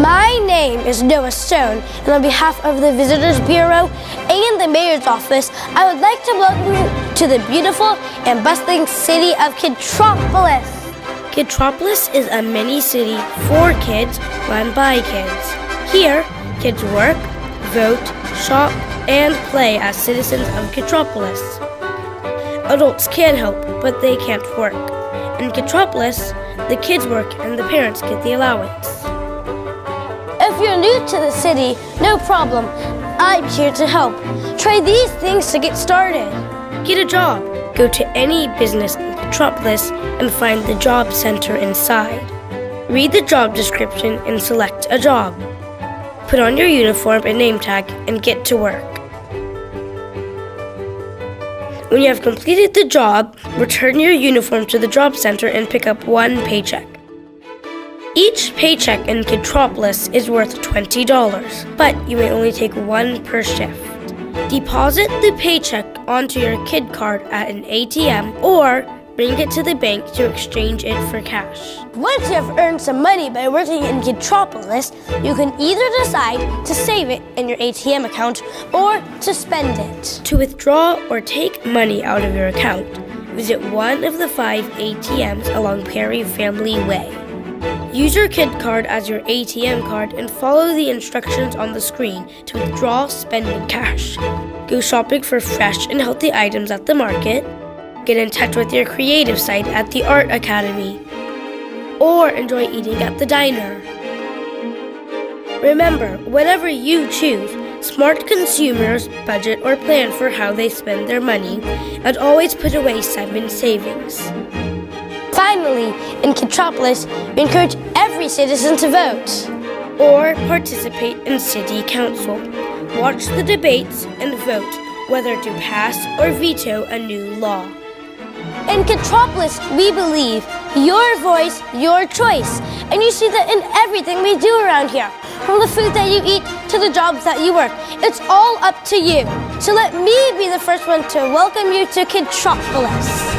My name is Noah Stone, and on behalf of the Visitors Bureau and the Mayor's Office, I would like to welcome you to the beautiful and bustling city of Kidtropolis. Kidtropolis is a mini city for kids run by kids. Here, kids work, vote, shop, and play as citizens of Kidtropolis. Adults can help, but they can't work. In Kidtropolis, the kids work and the parents get the allowance. If you're new to the city, no problem. I'm here to help. Try these things to get started. Get a job. Go to any business in Kidtropolis and find the job center inside. Read the job description and select a job. Put on your uniform and name tag and get to work. When you have completed the job, return your uniform to the job center and pick up one paycheck. Each paycheck in Kidtropolis is worth $20, but you may only take one per shift. Deposit the paycheck onto your kid card at an ATM or bring it to the bank to exchange it for cash. Once you have earned some money by working in Kidtropolis, you can either decide to save it in your ATM account or to spend it. To withdraw or take money out of your account, visit one of the five ATMs along Perry Family Way. Use your kid card as your ATM card and follow the instructions on the screen to withdraw spending cash. Go shopping for fresh and healthy items at the market Get in touch with your creative side at the Art Academy, or enjoy eating at the diner. Remember, whatever you choose, smart consumers budget or plan for how they spend their money and always put away some in savings. Finally, in Kidtropolis, we encourage every citizen to vote or participate in city council. Watch the debates and vote whether to pass or veto a new law. In Kidtropolis, we believe your voice, your choice. And you see that in everything we do around here. From the food that you eat to the jobs that you work. It's all up to you. So let me be the first one to welcome you to Kidtropolis.